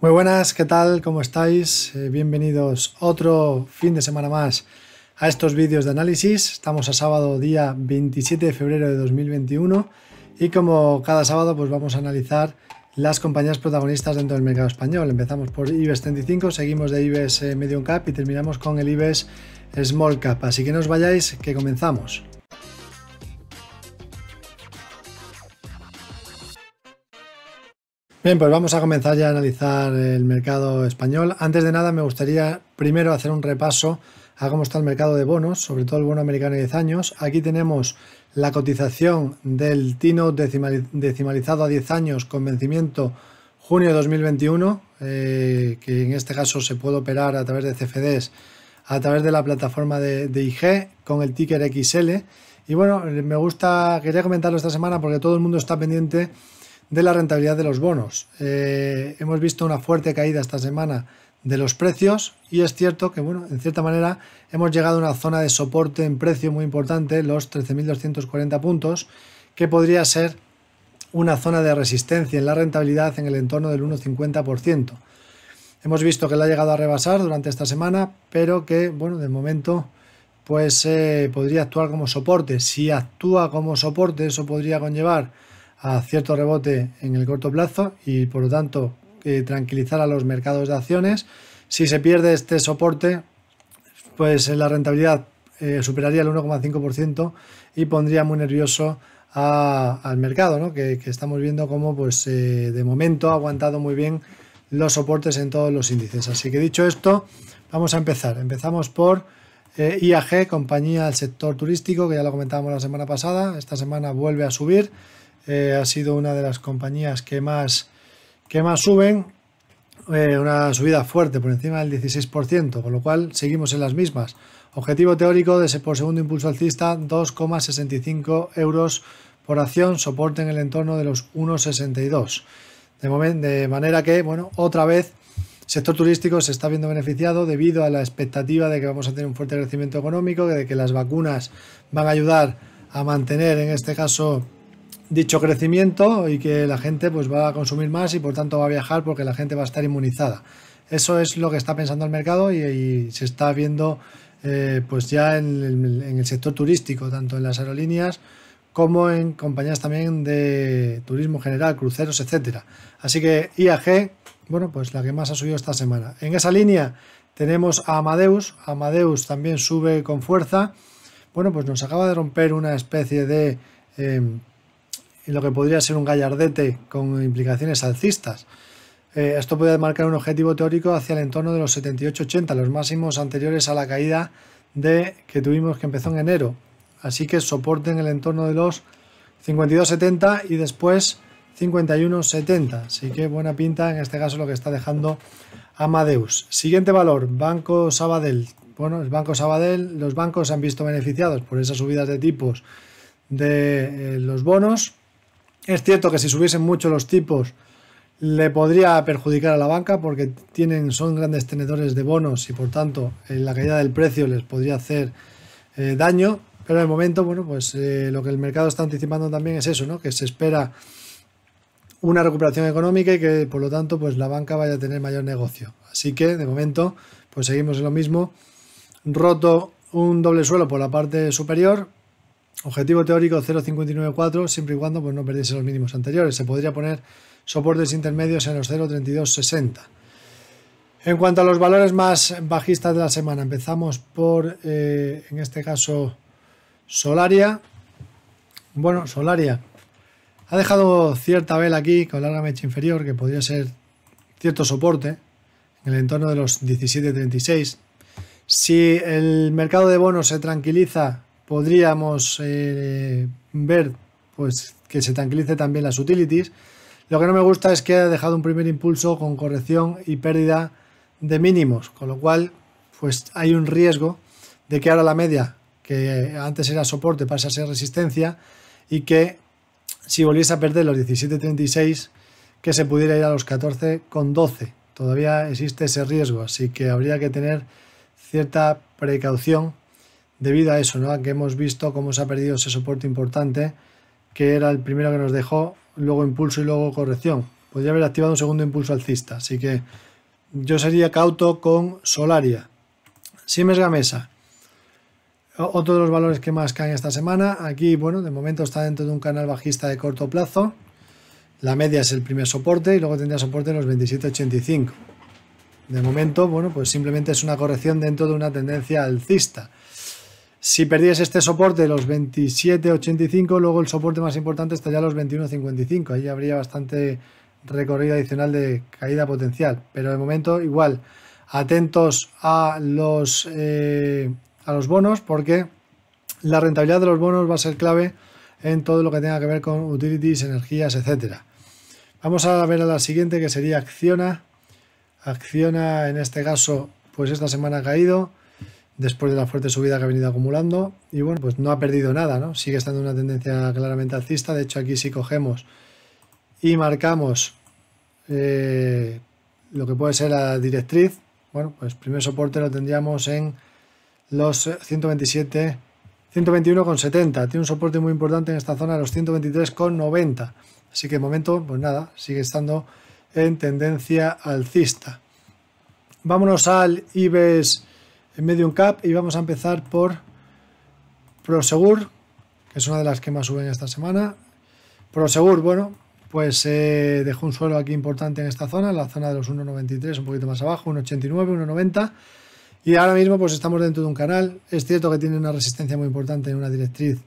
Muy buenas, ¿qué tal? ¿Cómo estáis? Eh, bienvenidos otro fin de semana más a estos vídeos de análisis. Estamos a sábado día 27 de febrero de 2021 y como cada sábado pues vamos a analizar las compañías protagonistas dentro del mercado español. Empezamos por IBEX 35, seguimos de IBEX eh, Medium Cap y terminamos con el IBEX Small Cap. Así que no os vayáis, que comenzamos. Bien, pues vamos a comenzar ya a analizar el mercado español. Antes de nada, me gustaría primero hacer un repaso a cómo está el mercado de bonos, sobre todo el bono americano de 10 años. Aquí tenemos la cotización del Tino decimalizado a 10 años con vencimiento junio de 2021, eh, que en este caso se puede operar a través de CFDs, a través de la plataforma de, de IG con el ticker XL. Y bueno, me gusta, quería comentarlo esta semana porque todo el mundo está pendiente de la rentabilidad de los bonos. Eh, hemos visto una fuerte caída esta semana de los precios y es cierto que, bueno, en cierta manera hemos llegado a una zona de soporte en precio muy importante, los 13.240 puntos, que podría ser una zona de resistencia en la rentabilidad en el entorno del 1,50%. Hemos visto que la ha llegado a rebasar durante esta semana, pero que, bueno, de momento pues eh, podría actuar como soporte. Si actúa como soporte, eso podría conllevar a cierto rebote en el corto plazo y por lo tanto tranquilizar a los mercados de acciones. Si se pierde este soporte, pues la rentabilidad eh, superaría el 1,5% y pondría muy nervioso al mercado, que, estamos viendo como pues, eh, de momento ha aguantado muy bien los soportes en todos los índices. Así que dicho esto, vamos a empezar. Empezamos por eh, IAG, compañía del sector turístico, que ya lo comentábamos la semana pasada. Esta semana vuelve a subir. Eh, ha sido una de las compañías que más, que más suben, eh, una subida fuerte por encima del 16%, con lo cual seguimos en las mismas. Objetivo teórico de ese por segundo impulso alcista 2,65 euros por acción, soporte en el entorno de los 1,62. De, manera que, bueno, otra vez sector turístico se está viendo beneficiado debido a la expectativa de que vamos a tener un fuerte crecimiento económico, de que las vacunas van a ayudar a mantener, en este caso, dicho crecimiento y que la gente pues va a consumir más y por tanto va a viajar porque la gente va a estar inmunizada. Eso es lo que está pensando el mercado y, se está viendo eh, pues ya en el, sector turístico, tanto en las aerolíneas como en compañías también de turismo general, cruceros, etcétera. Así que IAG, bueno, pues la que más ha subido esta semana. En esa línea tenemos a Amadeus, Amadeus también sube con fuerza. Bueno, pues nos acaba de romper una especie de em, y lo que podría ser un gallardete con implicaciones alcistas. Eh, esto puede marcar un objetivo teórico hacia el entorno de los 78-80, los máximos anteriores a la caída de que tuvimos que empezó en enero. Así que soporte en el entorno de los 52-70 y después 51-70. Así que buena pinta en este caso lo que está dejando Amadeus. Siguiente valor, Banco Sabadell. Bueno, el Banco Sabadell, los bancos han visto beneficiados por esas subidas de tipos de eh, los bonos es cierto que si subiesen mucho los tipos le podría perjudicar a la banca porque tienen, son grandes tenedores de bonos y por tanto la caída del precio les podría hacer eh, daño. Pero en el momento, bueno, pues eh, lo que el mercado está anticipando también es eso, ¿no? Que se espera una recuperación económica y que por lo tanto pues la banca vaya a tener mayor negocio. Así que de momento pues seguimos en lo mismo. Roto un doble suelo por la parte superior, Objetivo teórico 0,594 siempre y cuando pues, no perdiese los mínimos anteriores. Se podría poner soportes intermedios en los 0,3260. En cuanto a los valores más bajistas de la semana, empezamos por, eh, en este caso, Solaria. Bueno, Solaria ha dejado cierta vela aquí con larga mecha inferior que podría ser cierto soporte en el entorno de los 17.36. Si el mercado de bonos se tranquiliza podríamos eh, ver pues que se tranquilice también las utilities. Lo que no me gusta es que ha dejado un primer impulso con corrección y pérdida de mínimos, con lo cual pues hay un riesgo de que ahora la media, que antes era soporte, pase a ser resistencia y que si volviese a perder los 17.36, que se pudiera ir a los 14.12. Todavía existe ese riesgo, así que habría que tener cierta precaución debido a eso, ¿no? que hemos visto cómo se ha perdido ese soporte importante, que era el primero que nos dejó, luego impulso y luego corrección. podría haber activado un segundo impulso alcista. Así que yo sería cauto con Solaria. Siemens Gamesa. Otro de los valores que más caen esta semana. Aquí, bueno, de momento está dentro de un canal bajista de corto plazo. La media es el primer soporte y luego tendría soporte en los 27.85. De momento, bueno, pues simplemente es una corrección dentro de una tendencia alcista. Si perdiese este soporte, los 27.85, luego el soporte más importante estaría a los 21.55. Ahí habría bastante recorrido adicional de caída potencial. Pero de momento, igual, atentos a los, eh, a los bonos, porque la rentabilidad de los bonos va a ser clave en todo lo que tenga que ver con utilities, energías, etcétera. Vamos a ver a la siguiente, que sería Acciona. Acciona, en este caso, pues esta semana ha caído después de la fuerte subida que ha venido acumulando. Y bueno, pues no ha perdido nada, ¿no? Sigue estando una tendencia claramente alcista, de hecho aquí si cogemos y marcamos eh, lo que puede ser la directriz, bueno, pues primer soporte lo tendríamos en los 127, 121,70, tiene un soporte muy importante en esta zona, los 123,90, así que de momento, pues nada, sigue estando en tendencia alcista. Vámonos al IBEX en Medium Cap y vamos a empezar por Prosegur, que es una de las que más suben esta semana. Prosegur, bueno, pues eh, dejó un suelo aquí importante en esta zona, la zona de los 1,93, un poquito más abajo, 1,89, 1,90. Y ahora mismo pues estamos dentro de un canal. Es cierto que tiene una resistencia muy importante en una directriz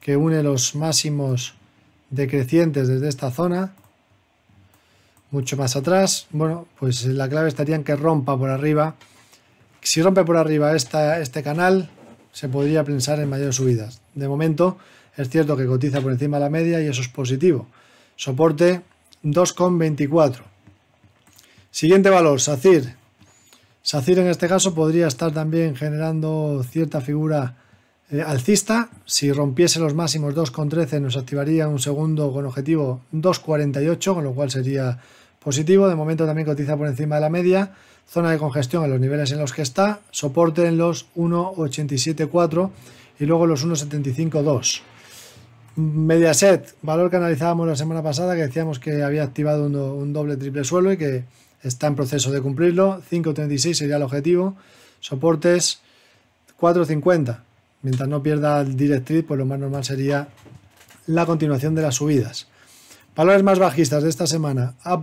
que une los máximos decrecientes desde esta zona. Mucho más atrás. Bueno, pues la clave estaría en que rompa por arriba si rompe por arriba esta, este canal, se podría pensar en mayores subidas. De momento, es cierto que cotiza por encima de la media y eso es positivo. Soporte 2,24. Siguiente valor, SACIR. SACIR en este caso podría estar también generando cierta figura eh, alcista. Si rompiese los máximos 2,13 nos activaría un segundo con objetivo 2,48, con lo cual sería positivo. De momento también cotiza por encima de la media zona de congestión en los niveles en los que está, soporte en los 1.87.4 y luego los 1.75.2. Mediaset, valor que analizábamos la semana pasada, que decíamos que había activado un, doble triple suelo y que está en proceso de cumplirlo. 5.36 sería el objetivo. Soportes 4.50. Mientras no pierda el directriz, pues lo más normal sería la continuación de las subidas. Valores más bajistas de esta semana. A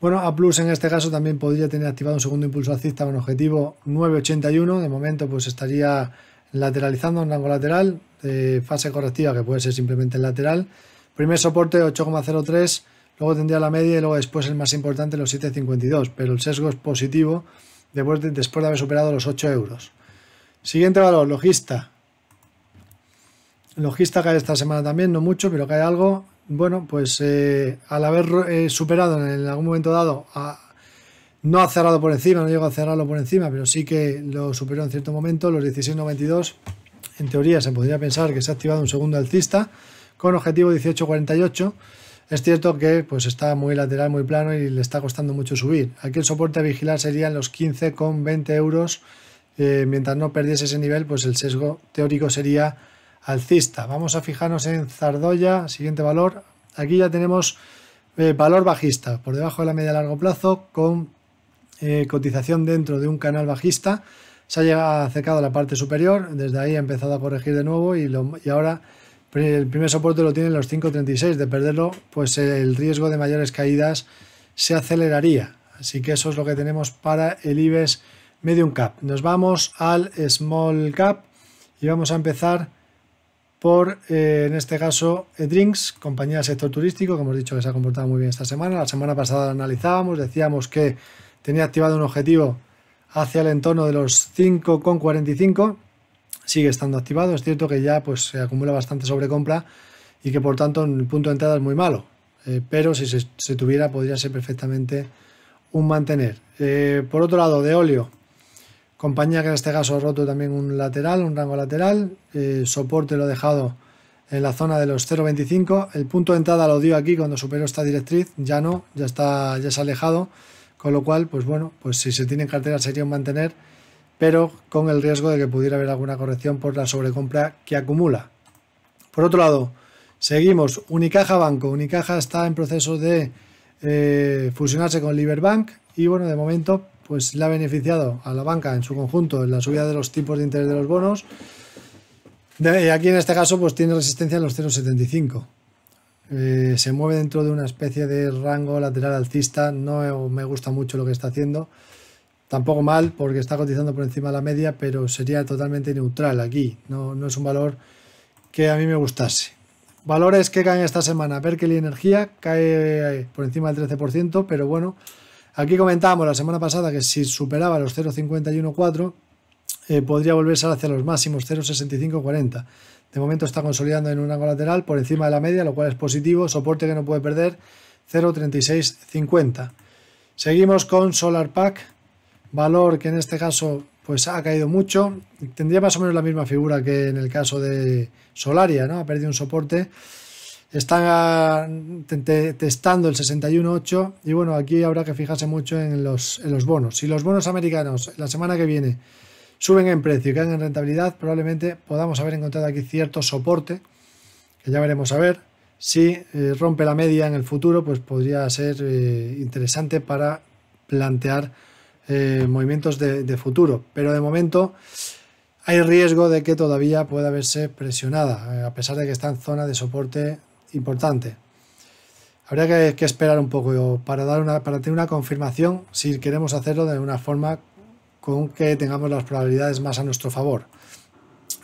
bueno, A Plus en este caso también podría tener activado un segundo impulso alcista con objetivo 981. De momento pues estaría lateralizando un rango lateral de fase correctiva que puede ser simplemente el lateral. Primer soporte 8,03, luego tendría la media y luego después el más importante los 7,52, pero el sesgo es positivo después de, después de haber superado los 8 euros. Siguiente valor, logista. Logista cae esta semana también, no mucho, pero cae algo bueno, pues eh, al haber eh, superado en algún momento dado, no ha cerrado por encima, no llegó a cerrarlo por encima, pero sí que lo superó en cierto momento, los 16.92, en teoría se podría pensar que se ha activado un segundo alcista con objetivo 18.48. Es cierto que pues está muy lateral, muy plano y le está costando mucho subir. Aquí el soporte a vigilar serían los 15,20 euros. Eh, mientras no perdiese ese nivel, pues el sesgo teórico sería alcista. Vamos a fijarnos en Zardoya, siguiente valor. Aquí ya tenemos eh, valor bajista, por debajo de la media a largo plazo, con eh, cotización dentro de un canal bajista. Se ha llegado acercado a la parte superior, desde ahí ha empezado a corregir de nuevo y, ahora el primer soporte lo tiene en los 5.36. De perderlo, pues el riesgo de mayores caídas se aceleraría. Así que eso es lo que tenemos para el IBEX Medium Cap. Nos vamos al Small Cap y vamos a empezar por, eh, en este caso, Drinks, compañía del sector turístico, que hemos dicho que se ha comportado muy bien esta semana. La semana pasada analizábamos, decíamos que tenía activado un objetivo hacia el entorno de los 5,45. Sigue estando activado. Es cierto que ya pues, se acumula bastante sobrecompra y que por tanto el punto de entrada es muy malo. Eh, pero si se, tuviera, podría ser perfectamente un mantener. Eh, por otro lado, de óleo, Compañía que en este caso ha roto también un lateral, un rango lateral. Eh, soporte lo ha dejado en la zona de los 0.25. El punto de entrada lo dio aquí cuando superó esta directriz. Ya no, ya está, ya se ha alejado. Con lo cual, pues bueno, pues si se tiene en cartera sería un mantener, pero con el riesgo de que pudiera haber alguna corrección por la sobrecompra que acumula. Por otro lado, Seguimos, Unicaja Banco. Unicaja está en proceso de eh, fusionarse con Liberbank y bueno, de momento pues le ha beneficiado a la banca en su conjunto en la subida de los tipos de interés de los bonos. De, aquí en este caso pues tiene resistencia en los 0,75. Eh, se mueve dentro de una especie de rango lateral alcista. No me gusta mucho lo que está haciendo. Tampoco mal porque está cotizando por encima de la media, pero sería totalmente neutral aquí. No, no es un valor que a mí me gustase. Valores que caen esta semana. Berkeley Energía cae por encima del 13%, pero bueno, aquí comentábamos la semana pasada que si superaba los 0,514 eh, podría volverse hacia los máximos 0,6540. De momento está consolidando en un rango lateral por encima de la media, lo cual es positivo. Soporte que no puede perder 0,3650. Seguimos con Solar Pack, valor que en este caso pues ha caído mucho. Tendría más o menos la misma figura que en el caso de Solaria, ¿no? Ha perdido un soporte. Están testando el 61.8 y bueno, aquí habrá que fijarse mucho en los, en los bonos. Si los bonos americanos la semana que viene suben en precio y caen en rentabilidad, probablemente podamos haber encontrado aquí cierto soporte, que ya veremos a ver. Si eh, rompe la media en el futuro, pues podría ser eh, interesante para plantear eh, movimientos de, futuro. Pero de momento hay riesgo de que todavía pueda verse presionada, a pesar de que está en zona de soporte importante. Habría que, esperar un poco para, dar una, para tener una confirmación si queremos hacerlo de una forma con que tengamos las probabilidades más a nuestro favor.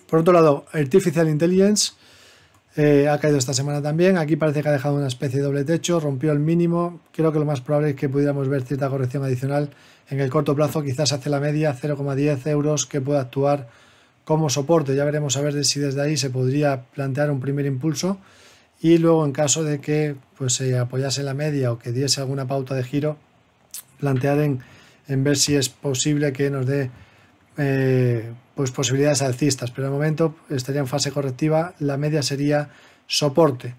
Por otro lado, Artificial Intelligence eh, ha caído esta semana también. Aquí parece que ha dejado una especie de doble techo, rompió el mínimo. Creo que lo más probable es que pudiéramos ver cierta corrección adicional en el corto plazo, quizás hacia la media 0,10 euros que pueda actuar como soporte. Ya veremos a ver si desde ahí se podría plantear un primer impulso y luego en caso de que pues, se apoyase la media o que diese alguna pauta de giro, plantear en, ver si es posible que nos dé eh, pues posibilidades alcistas, pero de momento estaría en fase correctiva, la media sería soporte.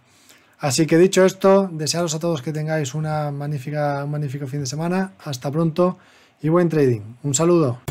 Así que dicho esto, desearos a todos que tengáis una magnífica, un magnífico fin de semana. Hasta pronto y buen trading. Un saludo.